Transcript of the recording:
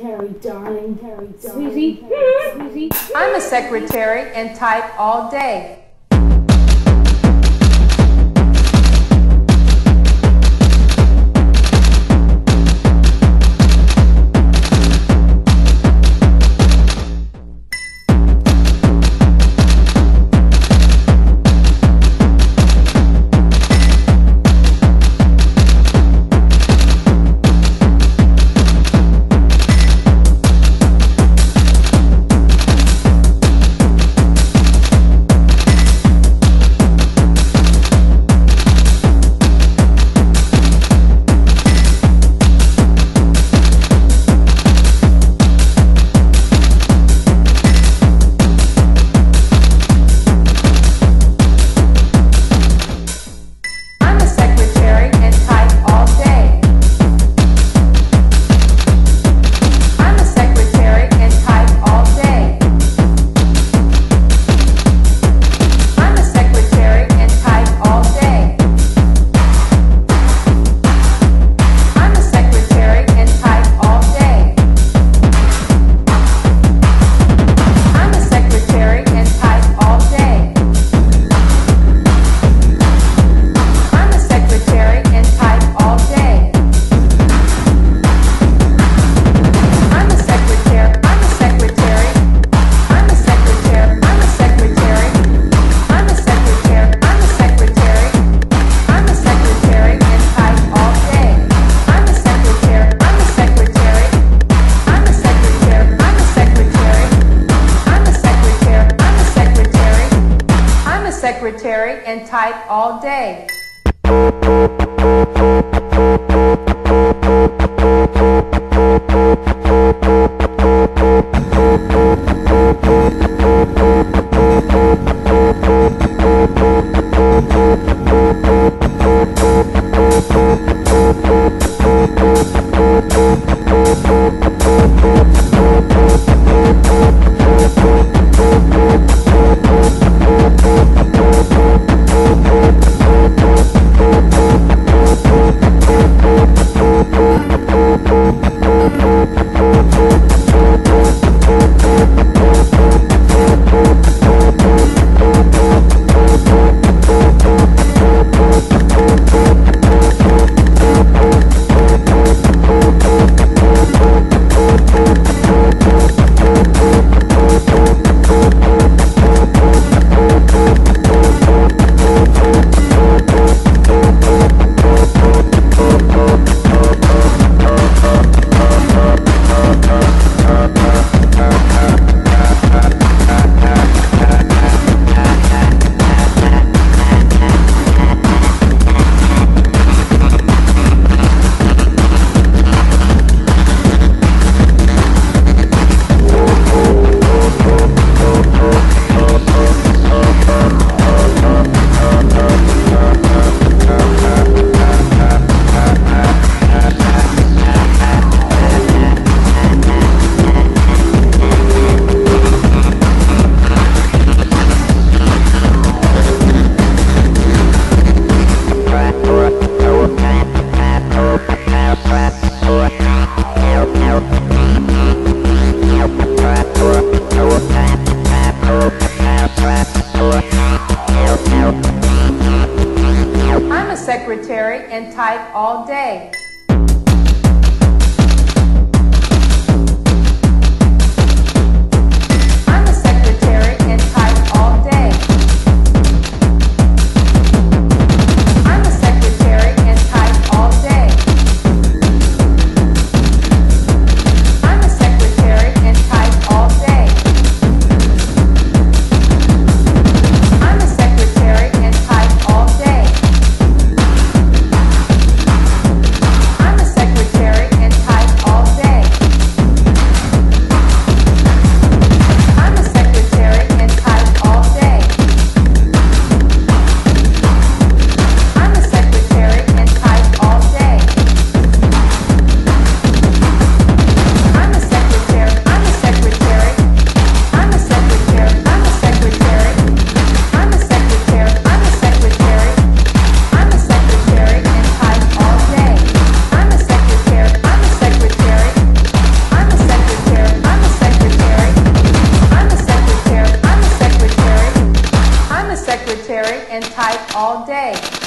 Darling, darling. Susie, Susie. I'm a secretary and type all day. secretary and type all day. all day. All day.